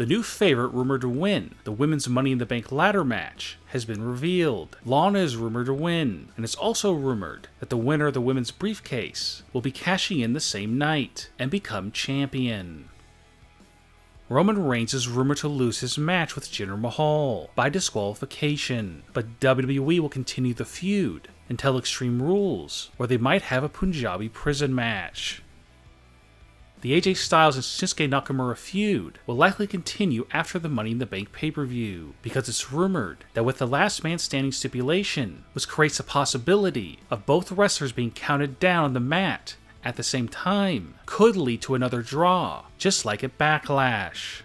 The new favorite rumored to win the Women's Money in the Bank ladder match has been revealed. Lana is rumored to win, and it's also rumored that the winner of the women's briefcase will be cashing in the same night and become champion. Roman Reigns is rumored to lose his match with Jinder Mahal by disqualification, but WWE will continue the feud until Extreme Rules, where they might have a Punjabi prison match. The AJ Styles and Shinsuke Nakamura feud will likely continue after the Money in the Bank pay per view, because it's rumored that with the last man standing stipulation, which creates a possibility of both wrestlers being counted down on the mat at the same time could lead to another draw, just like at Backlash.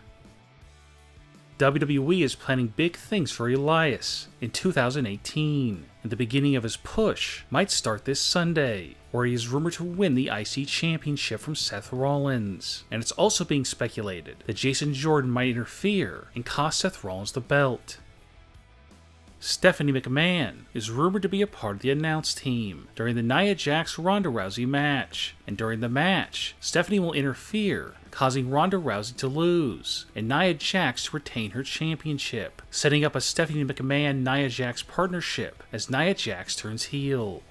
WWE is planning big things for Elias in 2018, and the beginning of his push might start this Sunday, where he is rumored to win the IC Championship from Seth Rollins. And it's also being speculated that Jason Jordan might interfere and cost Seth Rollins the belt. Stephanie McMahon is rumored to be a part of the announce team during the Nia Jax Ronda Rousey match, and during the match, Stephanie will interfere, causing Ronda Rousey to lose, and Nia Jax to retain her championship, setting up a Stephanie McMahon Nia Jax partnership as Nia Jax turns heel.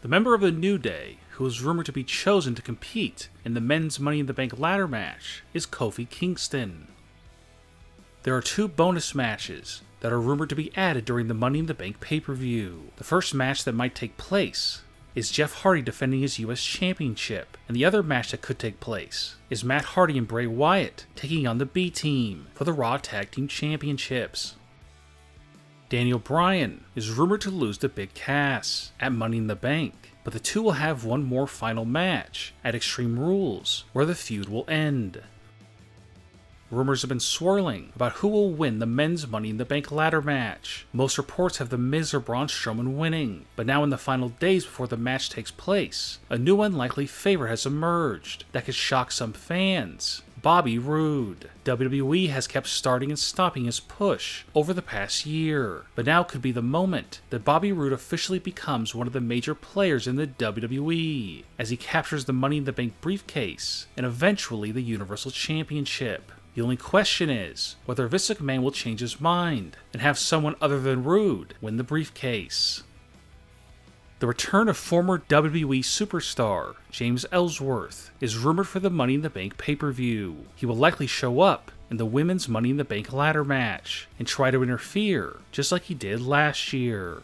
The member of the New Day who is rumored to be chosen to compete in the men's Money in the Bank ladder match is Kofi Kingston. There are two bonus matches that are rumored to be added during the Money in the Bank pay per view. The first match that might take place is Jeff Hardy defending his US Championship, and the other match that could take place is Matt Hardy and Bray Wyatt taking on the B Team for the Raw Tag Team Championships. Daniel Bryan is rumored to lose to Big Cass at Money in the Bank, but the two will have one more final match at Extreme Rules, where the feud will end. Rumors have been swirling about who will win the men's Money in the Bank ladder match. Most reports have The Miz or Braun Strowman winning, but now in the final days before the match takes place, a new unlikely favorite has emerged that could shock some fans. Bobby Roode. WWE has kept starting and stopping his push over the past year, but now could be the moment that Bobby Roode officially becomes one of the major players in the WWE as he captures the Money in the Bank briefcase and eventually the Universal Championship. The only question is whether Vince McMahon will change his mind and have someone other than Roode win the briefcase. The return of former WWE superstar James Ellsworth is rumored for the Money in the Bank pay per view. He will likely show up in the women's Money in the Bank ladder match and try to interfere, just like he did last year.